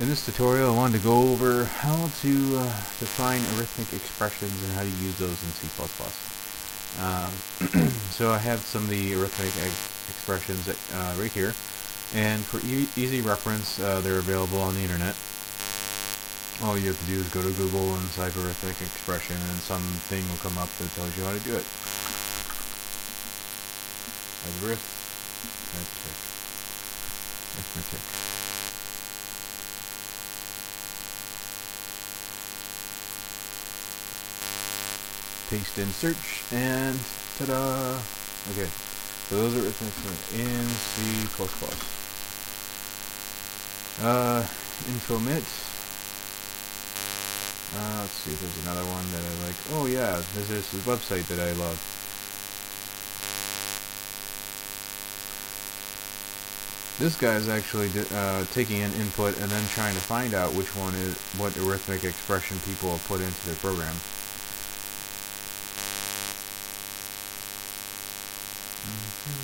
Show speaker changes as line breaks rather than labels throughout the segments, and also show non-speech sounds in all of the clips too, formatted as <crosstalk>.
In this tutorial I wanted to go over how to uh, define arithmetic expressions and how to use those in C++. Um, <clears throat> so I have some of the arithmetic ex expressions uh, right here and for e easy reference uh, they're available on the internet. All you have to do is go to Google and type arithmetic expression and something will come up that tells you how to do it. Arithmetic. Arithmetic. Paste in search, and ta-da! Okay, so those are written in C++. Uh, InformIT. Uh, let's see if there's another one that I like. Oh yeah, there's this website that I love. This guy is actually uh, taking an input and then trying to find out which one is what arithmetic expression people have put into their program. This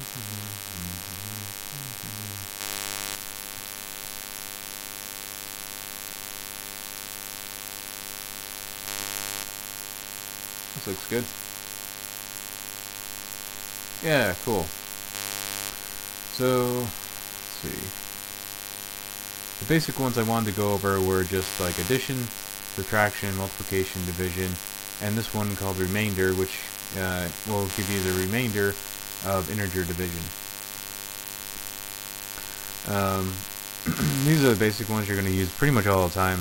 looks good. Yeah, cool. So, let's see. The basic ones I wanted to go over were just like addition, subtraction, multiplication, division, and this one called remainder, which uh, will give you the remainder of integer division. Um, <clears throat> these are the basic ones you're going to use pretty much all the time.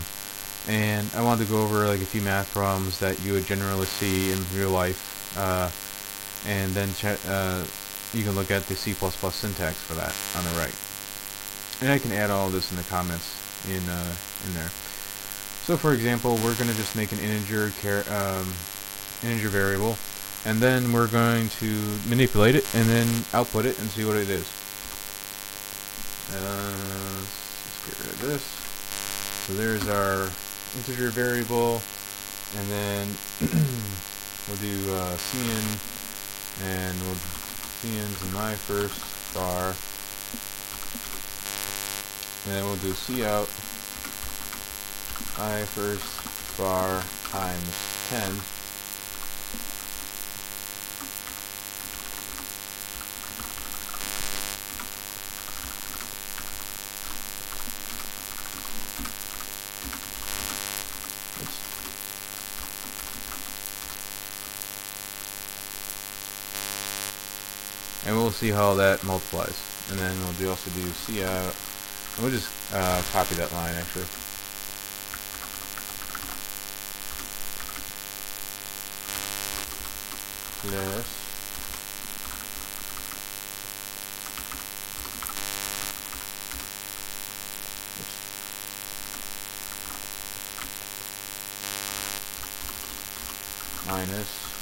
And I wanted to go over like a few math problems that you would generally see in real life. Uh, and then uh, you can look at the C++ syntax for that on the right. And I can add all this in the comments in uh, in there. So for example, we're going to just make an integer um, integer variable and then we're going to manipulate it and then output it and see what it is. Uh, let's get rid of this. So there's our integer variable, and then <clears throat> we'll do uh, cin, and we'll to my first bar, and then we'll do cout i first bar times 10 and we'll see how that multiplies. And then we'll do also do. And we'll just uh, copy that line actually. Plus minus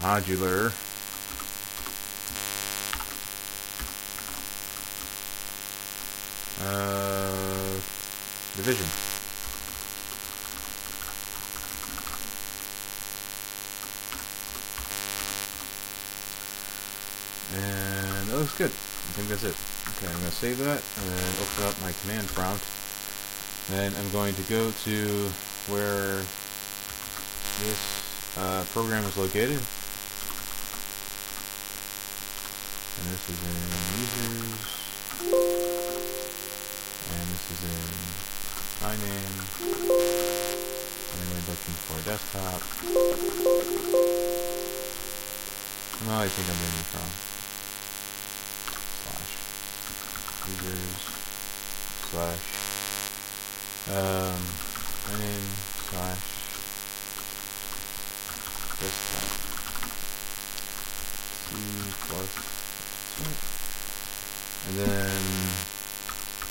modular uh, division. And that looks good. I think that's it. Okay, I'm going to save that and open up my command prompt. And I'm going to go to where this uh, program is located. And this is in users. And this is in sign in. And we're looking for desktop. Well, I think I'm doing this wrong. Slash users slash um in slash desktop C plus and then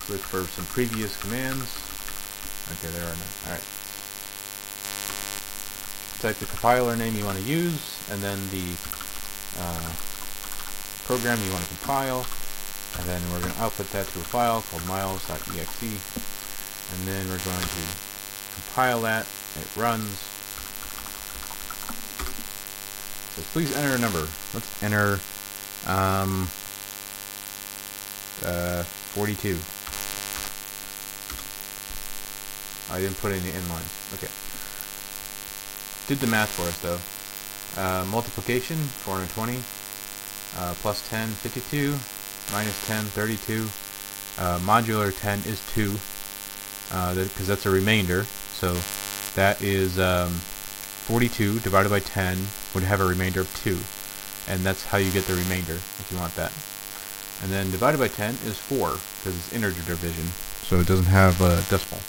look for some previous commands. Okay, there are none. Alright. Type the compiler name you want to use, and then the uh, program you want to compile, and then we're going to output that to a file called miles.exe, and then we're going to compile that. It runs. So please enter a number. Let's enter um, uh, 42. I didn't put any inline. Okay. Did the math for us though. Uh, multiplication, 420. Uh, plus 10, 52. Minus 10, 32. Uh, modular 10 is 2. Because uh, that's a remainder. So that is um, 42 divided by 10 would have a remainder of 2. And that's how you get the remainder, if you want that. And then divided by 10 is 4, because it's integer division. So it doesn't have a decimal.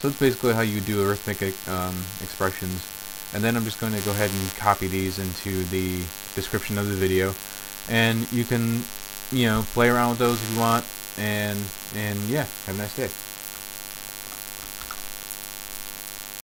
So that's basically how you do arithmetic um, expressions. And then I'm just going to go ahead and copy these into the description of the video. And you can, you know, play around with those if you want. And, and yeah, have a nice day.